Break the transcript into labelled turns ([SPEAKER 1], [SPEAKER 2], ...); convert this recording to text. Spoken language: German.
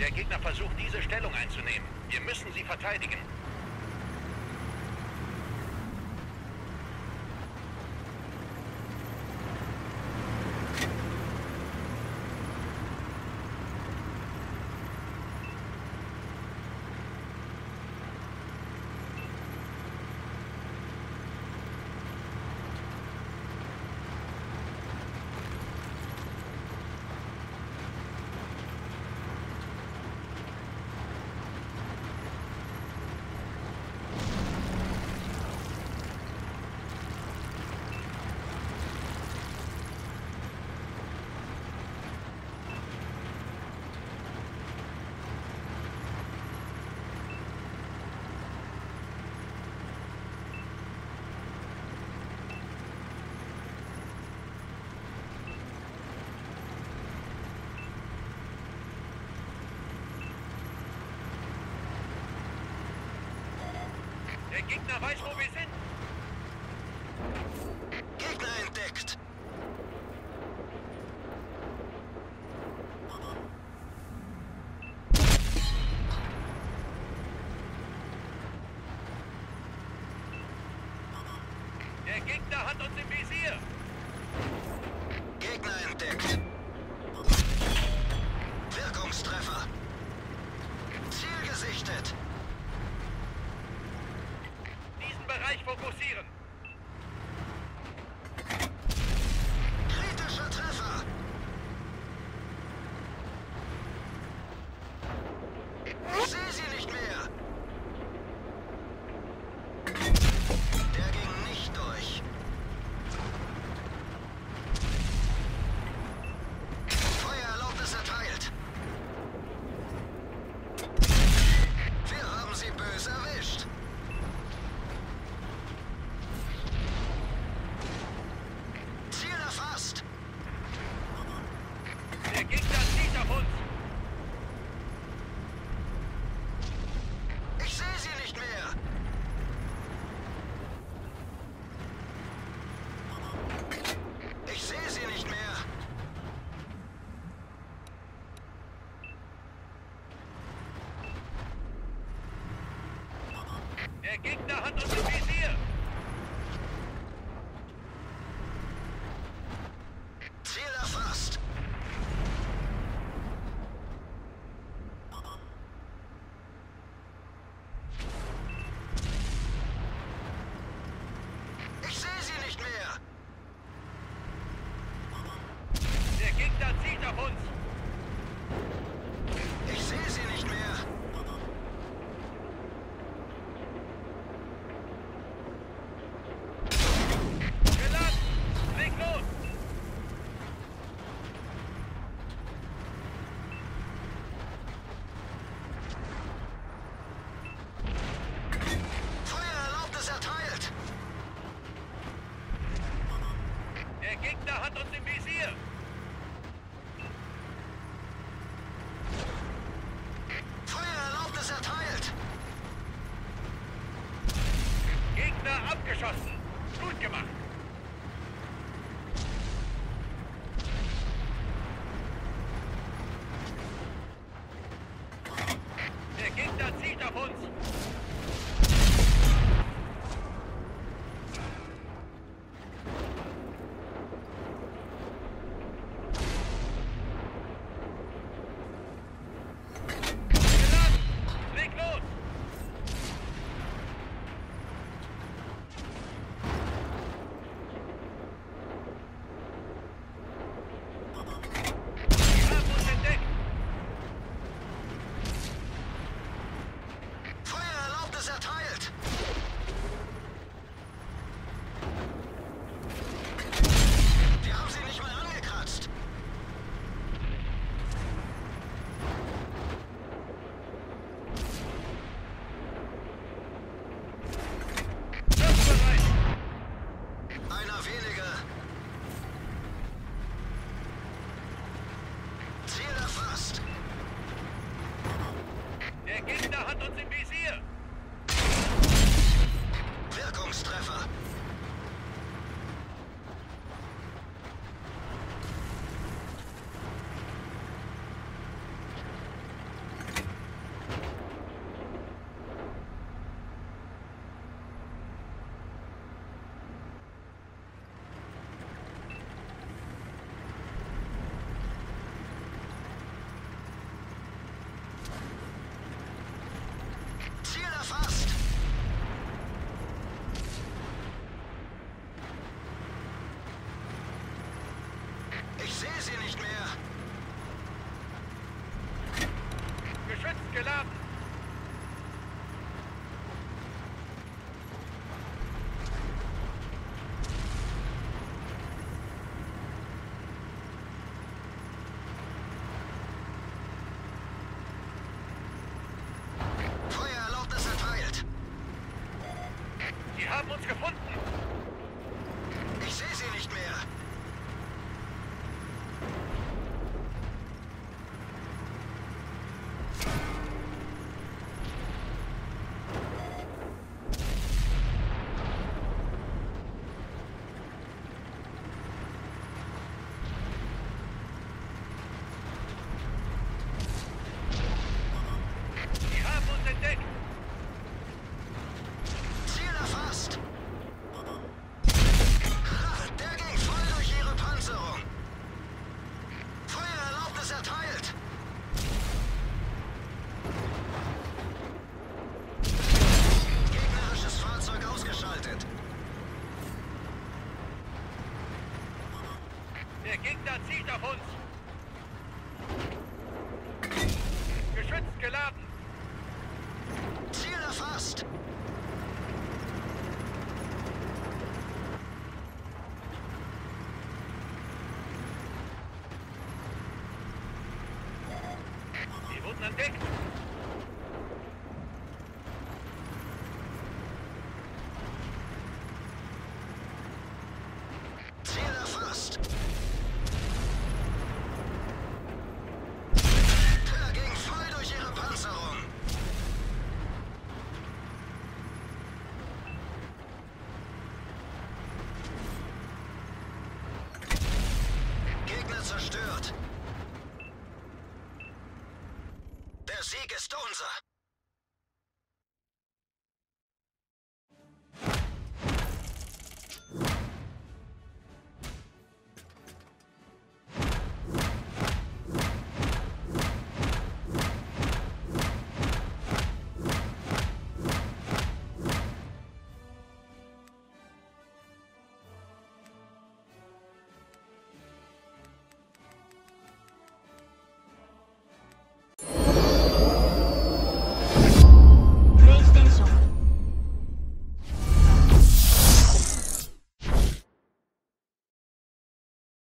[SPEAKER 1] Der Gegner versucht, diese Stellung einzunehmen. Wir müssen sie verteidigen. Der Gegner weiß, wo wir sind.
[SPEAKER 2] Gegner entdeckt.
[SPEAKER 1] Der Gegner hat uns im Visier.
[SPEAKER 2] Gegner entdeckt.
[SPEAKER 1] Bereich fokussieren.
[SPEAKER 2] Der
[SPEAKER 1] Gegner hat uns im.
[SPEAKER 2] Gegner abgeschossen. Gut gemacht.
[SPEAKER 1] Der Gegner zieht auf uns.
[SPEAKER 2] sehe sie nicht mehr.
[SPEAKER 1] Geschützt geladen. Gegner zielt auf uns. Geschütz geladen.
[SPEAKER 2] Ziel erfasst.
[SPEAKER 1] Wir wurden entdeckt.
[SPEAKER 2] Ziel erfasst. Der ging voll durch ihre Panzerung. Gegner zerstört. Der Sieg ist unser.